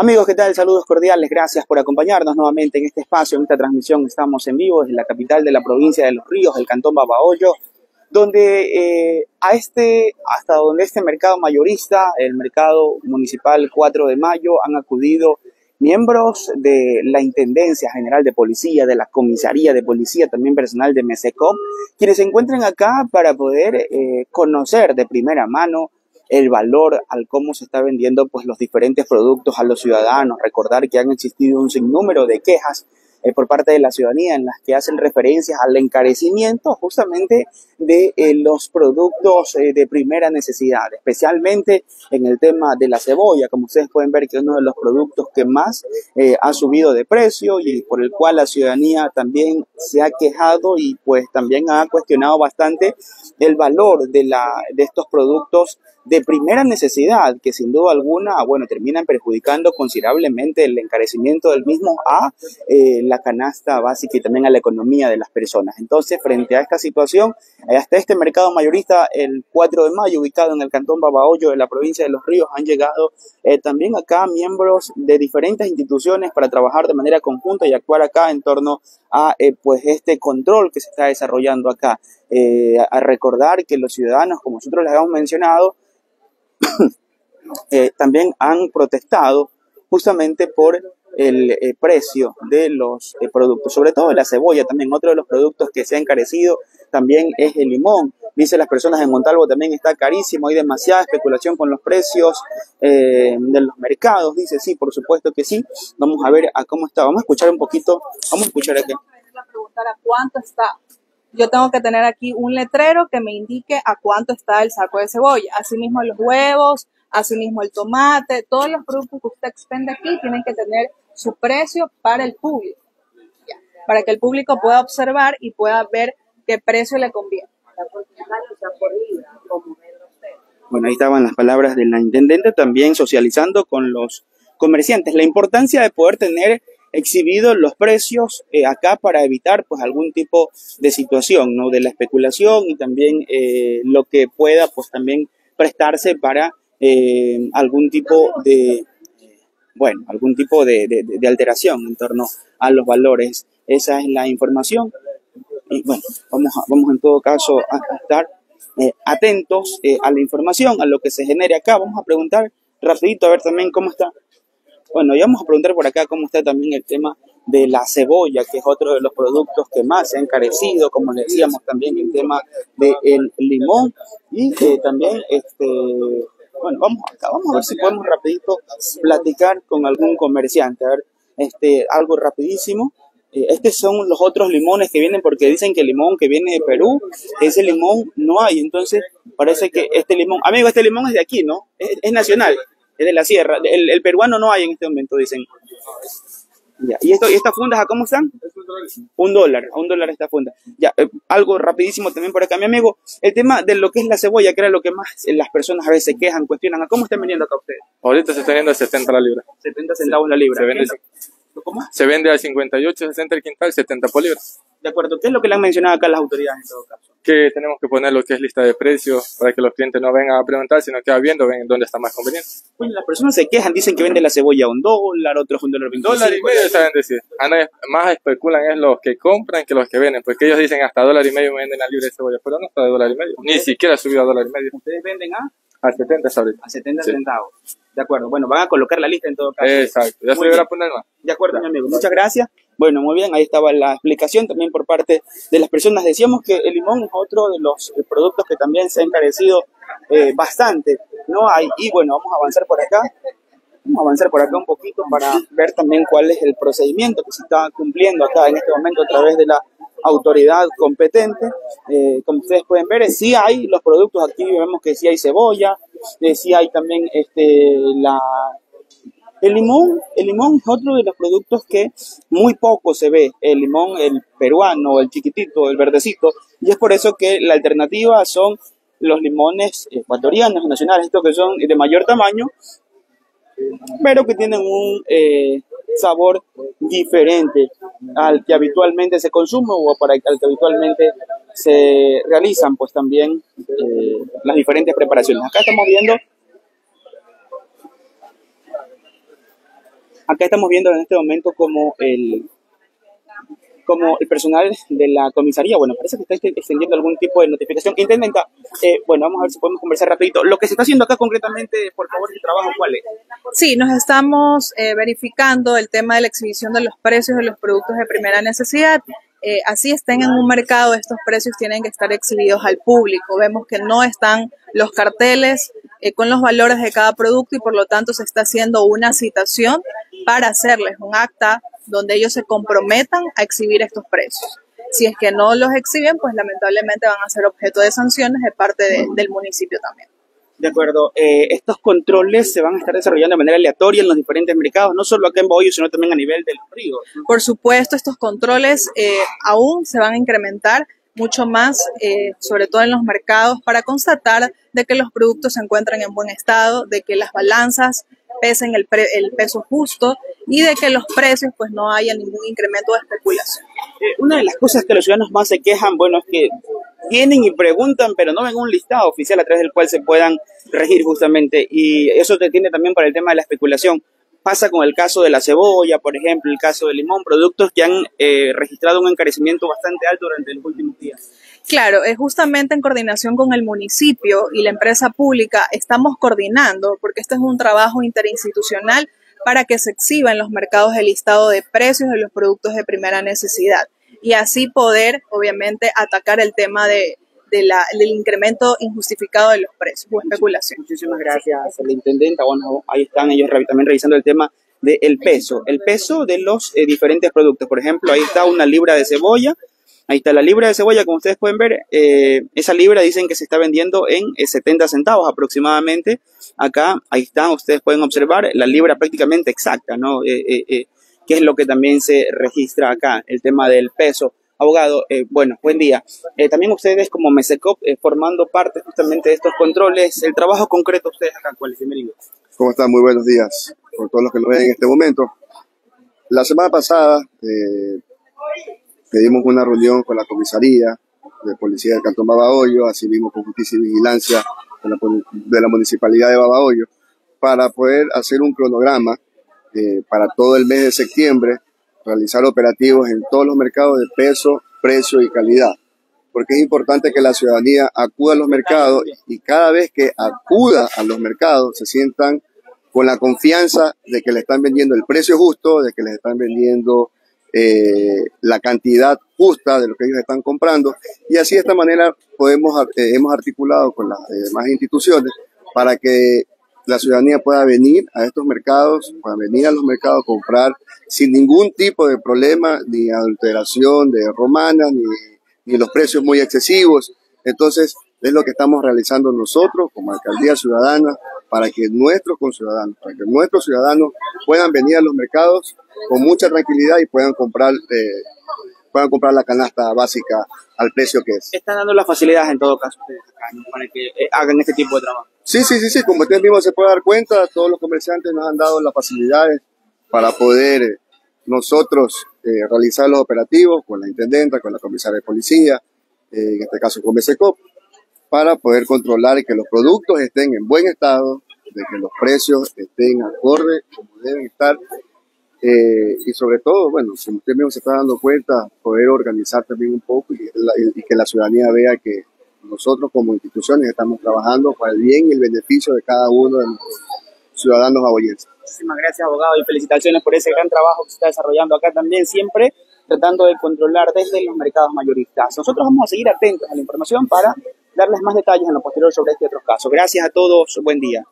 Amigos, ¿qué tal? Saludos cordiales. Gracias por acompañarnos nuevamente en este espacio, en esta transmisión. Estamos en vivo desde la capital de la provincia de Los Ríos, el cantón Babahoyo, donde eh, a este, hasta donde este mercado mayorista, el mercado municipal 4 de mayo, han acudido miembros de la Intendencia General de Policía, de la Comisaría de Policía, también personal de MESECOM, quienes se encuentran acá para poder eh, conocer de primera mano el valor al cómo se está vendiendo pues los diferentes productos a los ciudadanos. Recordar que han existido un sinnúmero de quejas eh, por parte de la ciudadanía en las que hacen referencias al encarecimiento justamente de eh, los productos eh, de primera necesidad, especialmente en el tema de la cebolla, como ustedes pueden ver que es uno de los productos que más ha subido de precio y por el cual la ciudadanía también se ha quejado y pues también ha cuestionado bastante el valor de, la, de estos productos de primera necesidad, que sin duda alguna, bueno, terminan perjudicando considerablemente el encarecimiento del mismo a eh, la canasta básica y también a la economía de las personas. Entonces, frente a esta situación, eh, hasta este mercado mayorista, el 4 de mayo, ubicado en el cantón Babahoyo de la provincia de Los Ríos, han llegado eh, también acá miembros de diferentes instituciones para trabajar de manera conjunta y actuar acá en torno a pues este control que se está desarrollando acá. a recordar que los ciudadanos, como nosotros les habíamos mencionado, Eh, también han protestado justamente por el eh, precio de los eh, productos, sobre todo la cebolla también, otro de los productos que se ha encarecido también es el limón. Dice las personas de Montalvo también está carísimo, hay demasiada especulación con los precios de los mercados. Dice, sí, por supuesto que sí. Vamos a ver a cómo está. Vamos a escuchar un poquito, vamos a escuchar aquí. cuánto está yo tengo que tener aquí un letrero que me indique a cuánto está el saco de cebolla. Asimismo los huevos, asimismo el tomate, todos los productos que usted expende aquí tienen que tener su precio para el público, para que el público pueda observar y pueda ver qué precio le conviene. Bueno, ahí estaban las palabras de la intendente también socializando con los comerciantes. La importancia de poder tener exhibido los precios eh, acá para evitar pues algún tipo de situación, ¿no? De la especulación y también eh, lo que pueda pues también prestarse para eh, algún tipo de, bueno, algún tipo de, de, alteración en torno a los valores. Esa es la información. Y bueno, vamos, a, vamos en todo caso a estar atentos a la información, a lo que se genere acá. Vamos a preguntar rapidito a ver también cómo está bueno, y vamos a preguntar por acá cómo está también el tema de la cebolla, que es otro de los productos que más se ha encarecido, como le decíamos también el tema del limón y eh, también este bueno, vamos acá, vamos a ver si podemos rapidito platicar con algún comerciante, a ver, este, algo rapidísimo. Eh, estos son los otros limones que vienen porque dicen que el limón que viene de Perú, ese limón no hay, entonces parece que este limón, amigo, este limón es de aquí, ¿no? es nacional es de la sierra. El, peruano no hay en este momento, dicen. ¿Y, esto, ¿Y estas fundas a cómo están? Un dólar, a un dólar esta funda. Ya, eh, algo rapidísimo también por acá, mi amigo. El tema de lo que es la cebolla, que era lo que más las personas a veces quejan, cuestionan. ¿A cómo están vendiendo acá ustedes? Ahorita se está vendiendo a 70 la libra. 70 centavos la libra. Se vende, ¿Cómo? Se vende a 58, 60 el quintal, 70 por libra. De acuerdo. ¿Qué es lo que le han mencionado acá las autoridades en todo caso? Que tenemos que poner lo que es lista de precios para que los clientes no vengan a preguntar, sino que viendo ven dónde está más conveniente. Bueno, las personas se quejan, dicen que vende la cebolla a un dólar, otros un dólar veinticinco. Dólar y medio saben decir. Más especulan es los que compran que los que venden, porque ellos dicen hasta dólar y medio me venden la libre de cebolla, pero no está de dólar y medio. Ni siquiera ha subido a dólar y medio. ¿Ustedes venden a? A 70 ahorita. A 70 centavos. De acuerdo. Bueno, van a colocar la lista en todo caso. Exacto. Ya se a poner más. De acuerdo, mi amigo. Muchas gracias. Bueno, muy bien, ahí estaba la explicación también por parte de las personas. Decíamos que el limón es otro de los eh, productos que también se ha encarecido eh, bastante, ¿no? Hay, y bueno, vamos a avanzar por acá. Vamos a avanzar por acá un poquito para ver también cuál es el procedimiento que se está cumpliendo acá en este momento a través de la autoridad competente. Eh, como ustedes pueden ver, sí hay los productos aquí, vemos que sí hay cebolla, sí hay también este, la, el limón, el limón es otro de los productos que muy poco se ve. El limón, el peruano, el chiquitito, el verdecito. Y es por eso que la alternativa son los limones ecuatorianos nacionales, estos que son de mayor tamaño, pero que tienen un eh, sabor diferente al que habitualmente se consume o para el que habitualmente se realizan pues también eh, las diferentes preparaciones. Acá estamos viendo acá estamos viendo en este momento como el como el personal de la comisaría, bueno, parece que está extendiendo algún tipo de notificación. Intendenta, eh, bueno, vamos a ver si podemos conversar rapidito. Lo que se está haciendo acá concretamente, por favor, el trabajo, ¿cuál es? Sí, nos estamos eh, verificando el tema de la exhibición de los precios de los productos de primera necesidad. Eh, así estén en un mercado, estos precios tienen que estar exhibidos al público. Vemos que no están los carteles con los valores de cada producto y por lo tanto se está haciendo una citación para hacerles un acta donde ellos se comprometan a exhibir estos precios. Si es que no los exhiben, pues lamentablemente van a ser objeto de sanciones de parte del municipio también. De acuerdo. Eh, estos controles se van a estar desarrollando de manera aleatoria en los diferentes mercados, no solo acá en Boyo, sino también a nivel del río. Por supuesto, estos controles eh, aún se van a incrementar mucho más, eh, sobre todo en los mercados, para constatar de que los productos se encuentran en buen estado, de que las balanzas pesen el, el peso justo y de que los precios pues no haya ningún incremento de especulación. Eh, una de las cosas que los ciudadanos más se quejan, bueno, es que vienen y preguntan, pero no ven un listado oficial a través del cual se puedan regir justamente. Y eso te tiene también para el tema de la especulación. Pasa con el caso de la cebolla, por ejemplo, el caso del limón, productos que han eh, registrado un encarecimiento bastante alto durante los últimos días. Claro, es justamente en coordinación con el municipio y la empresa pública estamos coordinando, porque este es un trabajo interinstitucional para que se exhiba en los mercados el listado de precios de los productos de primera necesidad y así poder, obviamente, atacar el tema de, la, del incremento injustificado de los precios o especulación. Muchísimas gracias la intendenta. Bueno, ahí están ellos también revisando el tema del peso, el peso de los eh, diferentes productos. Por ejemplo, ahí está una libra de cebolla Ahí está la libra de cebolla, como ustedes pueden ver, eh, esa libra dicen que se está vendiendo en 70 eh, centavos aproximadamente. Acá, ahí están, ustedes pueden observar la libra prácticamente exacta, ¿no? Eh, eh que es lo que también se registra acá, el tema del peso. Abogado, bueno, buen día. también ustedes como MESECOP, formando parte justamente de estos controles, el trabajo concreto ustedes acá, ¿cuál es? Bienvenido. ¿Cómo están? Muy buenos días por todos los que nos ven en este momento. La semana pasada pedimos una reunión con la comisaría de policía del Cantón Babahoyo, así mismo con justicia y vigilancia de la, municipalidad de Babahoyo, para poder hacer un cronograma eh, para todo el mes de septiembre, realizar operativos en todos los mercados de peso, precio y calidad. Porque es importante que la ciudadanía acuda a los mercados y cada vez que acuda a los mercados se sientan con la confianza de que le están vendiendo el precio justo, de que les están vendiendo eh, la cantidad justa de lo que ellos están comprando y así de esta manera podemos eh, hemos articulado con las demás instituciones para que la ciudadanía pueda venir a estos mercados, pueda venir a los mercados a comprar sin ningún tipo de problema, ni adulteración de romanas, ni, ni los precios muy excesivos. Entonces, es lo que estamos realizando nosotros como Alcaldía Ciudadana para que nuestros conciudadanos, para que nuestros ciudadanos puedan venir a los mercados con mucha tranquilidad y puedan comprar eh, puedan comprar la canasta básica al precio que es. Están dando las facilidades en todo caso para que eh, hagan este tipo de trabajo. Sí, sí, sí, sí, como usted mismo se puede dar cuenta, todos los comerciantes nos han dado las facilidades para poder eh, nosotros realizar los operativos con la intendenta, con la comisaria de policía, en este caso con BSECOP, para poder controlar que los productos estén en buen estado, de que los precios estén acorde como deben estar eh, y sobre todo, bueno, como usted mismo se está dando cuenta, poder organizar también un poco y, que la ciudadanía vea que nosotros como instituciones estamos trabajando para el bien y el beneficio de cada uno de los ciudadanos aboyenses. Muchísimas gracias, abogado, y felicitaciones por ese gran trabajo que se está desarrollando acá también, siempre tratando de controlar desde los mercados mayoristas. Nosotros vamos a seguir atentos a la información para darles más detalles en lo posterior sobre este otro caso. Gracias a todos, buen día.